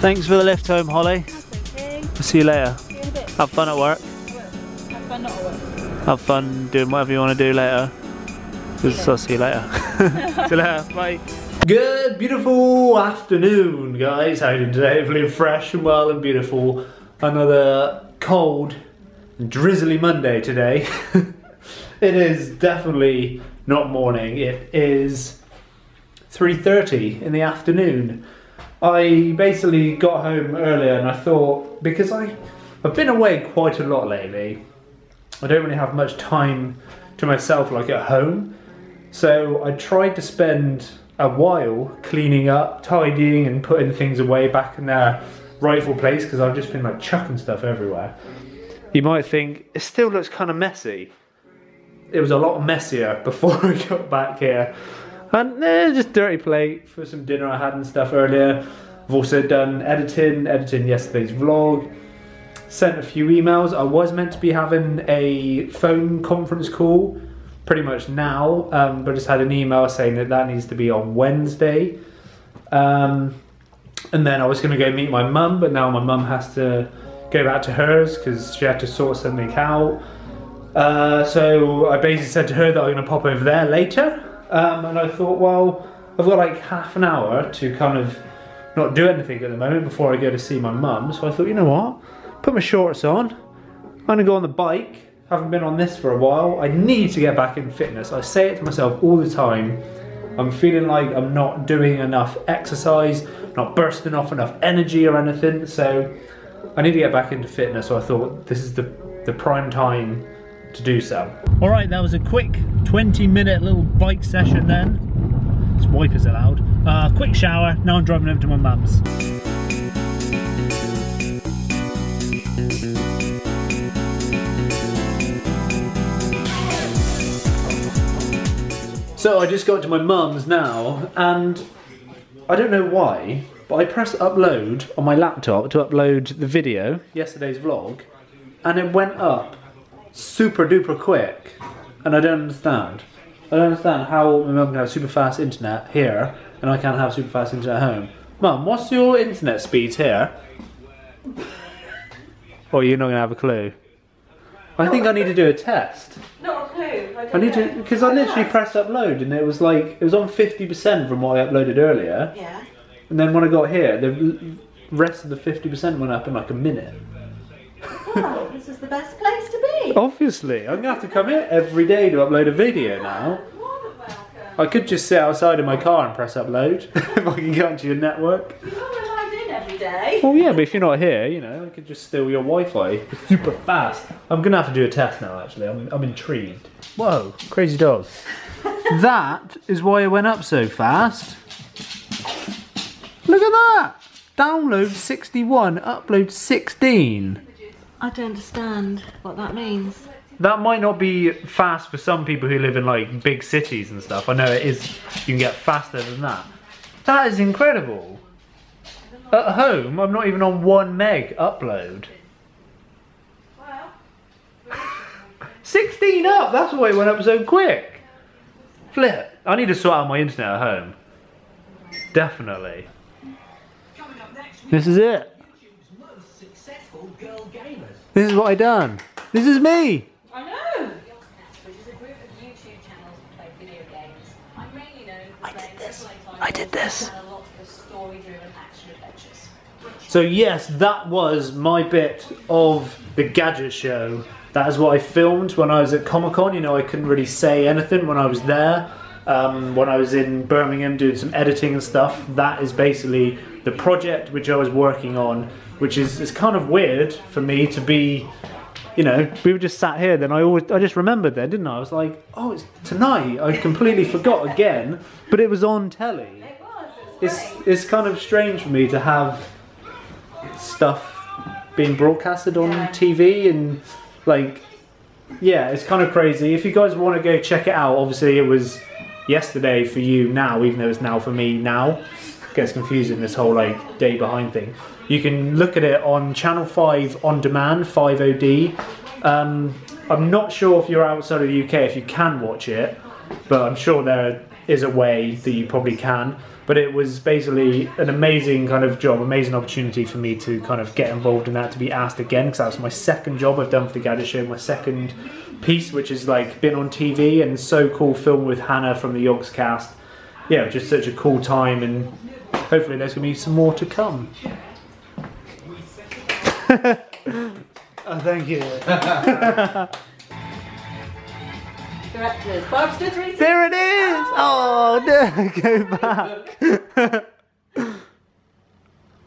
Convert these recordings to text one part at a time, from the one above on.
Thanks for the lift home, Holly. That's okay. I'll see you later. See you in a bit. Have fun at work. Have fun not at work. Have fun doing whatever you want to do later. Just I'll see you later. see you later. Bye. Good, beautiful afternoon, guys. How are you doing today? Hopefully fresh and well and beautiful. Another cold, drizzly Monday today. it is definitely not morning. It is 3.30 in the afternoon. I basically got home earlier and I thought, because I, I've been away quite a lot lately, I don't really have much time to myself like at home. So I tried to spend a while cleaning up, tidying and putting things away back in their rightful place because I've just been like chucking stuff everywhere. You might think it still looks kind of messy. It was a lot messier before I got back here. And eh, just dirty plate for some dinner I had and stuff earlier. I've also done editing, editing yesterday's vlog. Sent a few emails. I was meant to be having a phone conference call pretty much now, um, but just had an email saying that that needs to be on Wednesday. Um, and then I was going to go meet my mum, but now my mum has to go back to hers because she had to sort something out. Uh, so I basically said to her that I'm going to pop over there later. Um, and I thought, well, I've got like half an hour to kind of not do anything at the moment before I go to see my mum. So I thought, you know what? Put my shorts on. I'm to go on the bike. Haven't been on this for a while. I need to get back in fitness. I say it to myself all the time. I'm feeling like I'm not doing enough exercise, not bursting off enough energy or anything. So I need to get back into fitness. So I thought this is the, the prime time to do so. All right, that was a quick 20 minute little bike session then. It's wipers allowed. Uh, quick shower, now I'm driving over to my mum's. So I just got to my mum's now, and I don't know why, but I pressed upload on my laptop to upload the video, yesterday's vlog, and it went up super duper quick, and I don't understand. I don't understand how my mum can have super fast internet here, and I can't have super fast internet at home. Mum, what's your internet speeds here? Or you're not gonna have a clue? I think I need to do a test. Not a clue. I, I need know. to because I literally pressed upload and it was like it was on fifty percent from what I uploaded earlier, Yeah. and then when I got here, the rest of the fifty percent went up in like a minute. Well, this is the best place to. Obviously, I'm gonna have to come here every day to upload a video now. I could just sit outside in my car and press upload if I can get onto your network. You're not in every day. Well, yeah, but if you're not here, you know, I could just steal your Wi-Fi. Super fast. I'm gonna have to do a test now. Actually, I'm, I'm intrigued. Whoa, crazy dog. that is why it went up so fast. Look at that. Download 61, upload 16. I don't understand what that means. That might not be fast for some people who live in like big cities and stuff. I know it is. You can get faster than that. That is incredible. At home, I'm not even on one meg upload. Well, 16 up. That's why it went up so quick. Flip. I need to sort out my internet at home. Definitely. This is it. This is what I done. This is me. I know. which is a group of YouTube channels that play video games. I'm mainly I did this. I did this. and a lot of story-driven action adventures. So yes, that was my bit of the gadget show. That is what I filmed when I was at Comic Con. You know, I couldn't really say anything when I was there. Um, when I was in Birmingham doing some editing and stuff, that is basically the project which I was working on. Which is it's kind of weird for me to be, you know, we were just sat here. Then I always I just remembered then, didn't I? I was like, oh, it's tonight. I completely forgot again, but it was on telly It was. it's it's kind of strange for me to have stuff being broadcasted on Yeah. TV and like yeah, it's kind of crazy. If you guys want to go check it out, obviously it was yesterday for you now, even though it's now for me now. Gets confusing this whole like day behind thing. You can look at it on Channel 5 on demand, 5OD. Um, I'm not sure if you're outside of the UK if you can watch it, but I'm sure there is a way that you probably can. But it was basically an amazing kind of job, amazing opportunity for me to kind of get involved in that, to be asked again, because that was my second job I've done for the Gadget Show, my second piece, which has like been on TV and so cool film with Hannah from the Yogscast. Yeah, just such a cool time, and hopefully there's gonna be some more to come. oh, thank you. Directors. Barb Stuttery. There it is! Ah! Oh, no, go back.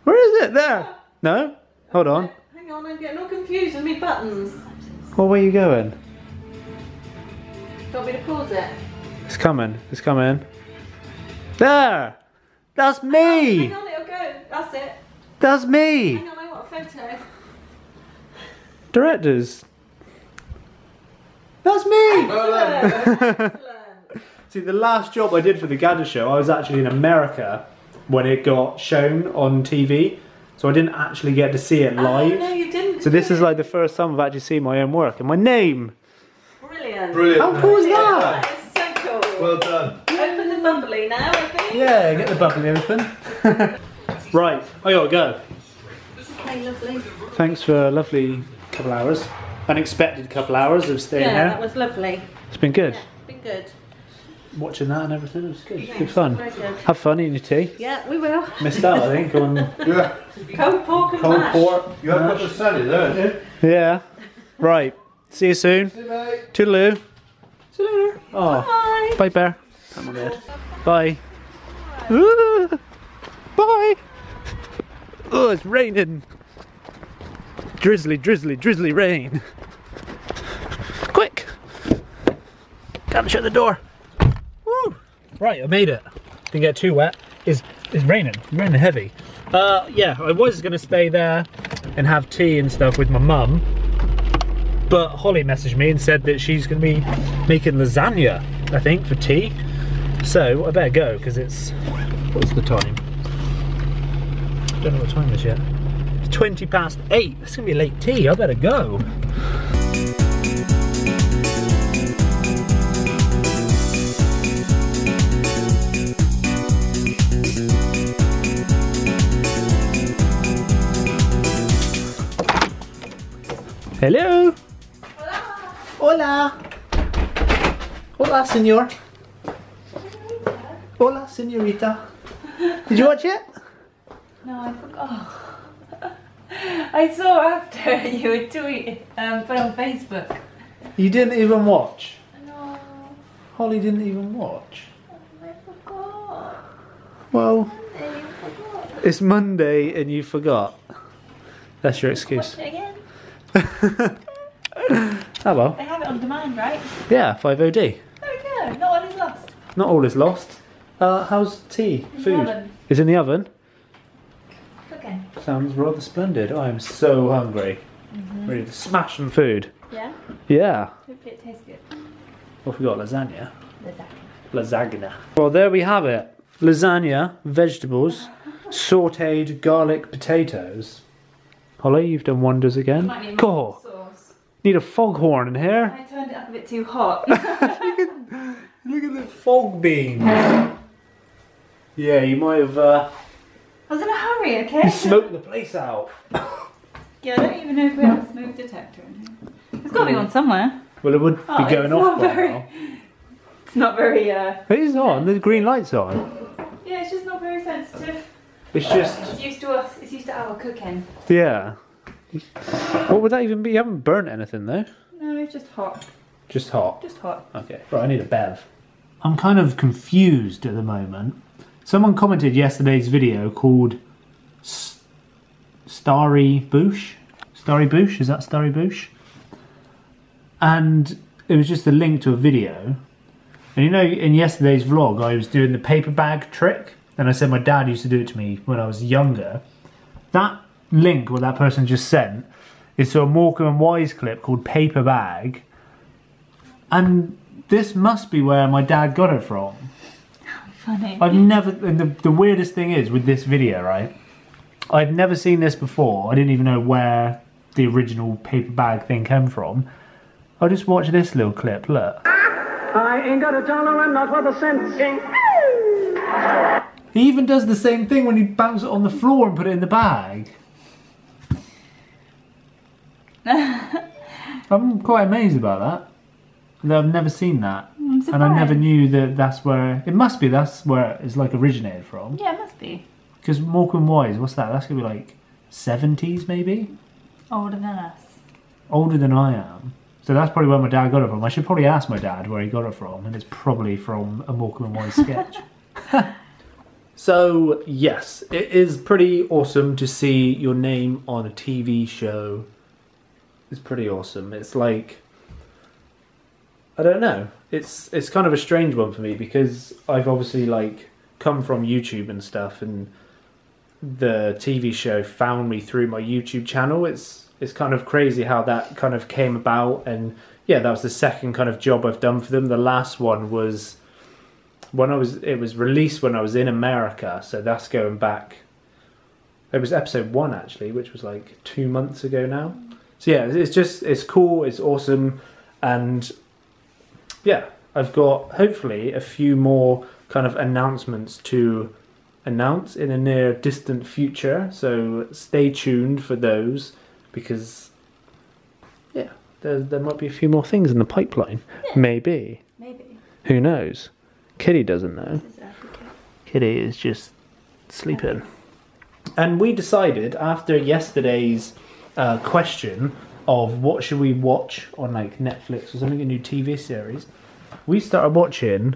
Where is it? There. No? Hold on. Hang on, I'm getting all confused with my buttons. What way are you going? Do you want me to pause it? It's coming. It's coming. There! That's oh, Hang me! on, it'll go. That's it. That's me! Hang on, I want a photo. Directors. That's me! See, the last job I did for the Gadget Show, I was actually in America when it got shown on TV, so I didn't actually get to see it Oh, live. no, you didn't. So this is like the first time I've actually seen my own work and my name. Brilliant. Brilliant. How cool is that? That is so cool. Well done. Open the bubbly now, I think. Yeah, get the bubbly open. right, I gotta go. Okay, lovely. Thanks for a lovely couple hours. Unexpected couple hours of staying here. Yeah, that was lovely. It's been good. Been good. Watching that and everything, it was good. Good fun. Very good. Have fun eating your tea. Yeah, we will. Missed out, I think, on Yeah. Cold pork and cold mash. pork. You have got the salad there. Yeah. Right. See you soon. See you, mate. Toodaloo. See you later. Oh. Bye. Bye, Bear. Pat on head. Bye. Bye. Oh, it's raining. Drizzly, drizzly, drizzly rain. Quick. Gotta shut the door. Woo. Right, I made it. Didn't get too wet. It's, it's raining. Raining heavy. Uh, yeah, I was gonna stay there and have tea and stuff with my mum. But Holly messaged me and said that she's going to be making lasagna, I think, for tea. So I better go because it's. What's the time? Don't know what time it is yet. It's 20 past 8. It's to be a late tea. I better go. Hello. Hola. Hola, Hola. Hola, senorita. Did you watch it? No, I forgot. I saw after you were tweeting, um, put on Facebook. You didn't even watch. No, Holly didn't even watch. I forgot. Well, I forgot. it's Monday and you forgot. That's your excuse. Watch it again. Oh well. They have it on demand, right? Yeah, 5OD. There we go. Not all is lost. Not all is lost. Uh, how's tea? In the Food? oven. Is in the oven. Cooking. Sounds rather splendid. I am so hungry. Ready to smash some food. Yeah. Yeah. Hopefully it tastes good. What have we got? Lasagna. Lasagna. Lasagna. Well, there we have it. Lasagna, vegetables, sauteed garlic potatoes. Holly, you've done wonders again. Might need Go. more sauce. Need a foghorn in here. I turned it up a bit too hot. Look at the fog beans. Yeah, you might have uh, I was in a hurry, okay? You smoked the place out. Yeah, I don't even know if we have a smoke detector in here. It's got to be on somewhere. Well, it would Oh, be going off by very- now. It's not very, uh, It is on. The green light's on. yeah, it's just not very sensitive. It's just It's used to us, it's used to our cooking. yeah. What would that even be? You haven't burnt anything though. No, it's just hot. Just hot. Just hot. Okay. Right, I need a bev. I'm kind of confused at the moment. Someone commented yesterday's video called S- Starry Boosh. Starry Boosh? Is that Starry Boosh? And it was just a link to a video. And you know, in yesterday's vlog, I was doing the paper bag trick. And I said my dad used to do it to me when I was younger. That link what that person just sent is to a Morecambe and Wise clip called Paper Bag. And this must be where my dad got it from. Funny. I've never, and the, the weirdest thing is with this video, right? I've never seen this before. I didn't even know where the original paper bag thing came from. I'll just watch this little clip, look. I ain't got a dollar and not worth a cent. He even does the same thing when he bounces it on the floor and put it in the bag. I'm quite amazed about that. And I've never seen that. Mm, and I never knew that that's where, it must be that's where it's like originated from. Yeah, it must be. Because Morecambe Wise, what's that? That's gonna be like 70s maybe? Older than us. Older than I am. So that's probably where my dad got it from. I should probably ask my dad where he got it from, and it's probably from a Morecambe and Wise sketch. so, yes, it is pretty awesome to see your name on a TV show. It's pretty awesome. It's like I don't know. It's it's kind of a strange one for me because I've obviously like come from YouTube and stuff and the TV show found me through my YouTube channel. It's it's kind of crazy how that kind of came about and yeah, that was the second kind of job I've done for them. The last one was when I was it was released when I was in America, so that's going back it was episode 1 actually, which was like 2 months ago now. So yeah, it's just it's cool, it's awesome and yeah, I've got hopefully a few more kind of announcements to announce in a near distant future. So stay tuned for those because, yeah, there, there might be a few more things in the pipeline. Maybe. Maybe. Who knows? Kitty doesn't know. Kitty is just sleeping. And we decided after yesterday's uh, question of what should we watch on like Netflix or something, a new TV series, we started watching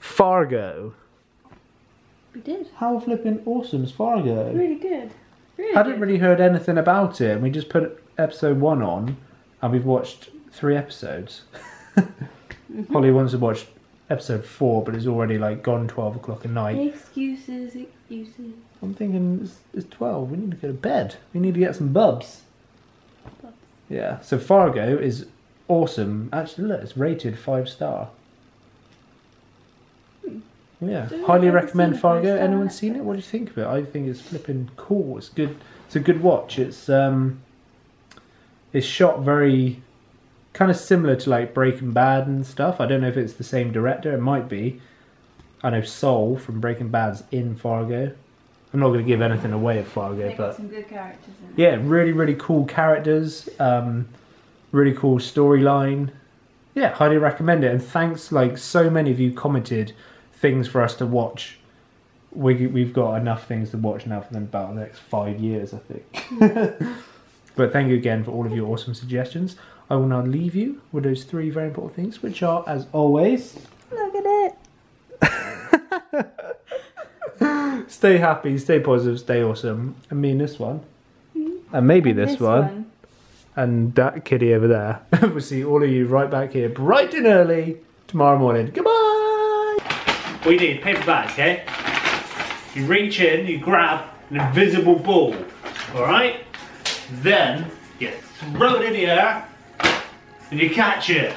Fargo. We did. How flipping awesome is Fargo? Really good. Really I hadn't good. really heard anything about it, and we just put episode one on, and we've watched three episodes. Mm-hmm. Holly wants to watch episode four, but it's already like gone twelve o'clock at night. Excuses, excuses. I'm thinking it's, it's 12. We need to go to bed. We need to get some bubs. Yeah. So Fargo is awesome. Actually, look, it's rated five star. Yeah. Don't Highly recommend Fargo. Anyone seen it? What do you think of it? I think it's flipping cool. It's good. It's a good watch. It's um, it's shot very kind of similar to like Breaking Bad and stuff. I don't know if it's the same director. It might be. I know Saul from Breaking Bad's in Fargo. I'm not going to give anything away of Fargo, They got but some good characters in yeah, really, really cool characters. Um, really cool storyline. Yeah, highly recommend it. And thanks, like so many of you commented things for us to watch. We we've got enough things to watch now for them about the next five years, I think. but thank you again for all of your awesome suggestions. I will now leave you with those three very important things, which are, as always, Look at it. Stay happy, stay positive, stay awesome. I mean this one, and maybe this, one. and that kitty over there. we'll see all of you right back here bright and early tomorrow morning. Goodbye! What you need, paper bags, okay? You reach in, you grab an invisible ball, alright? Then you throw it in the air and you catch it.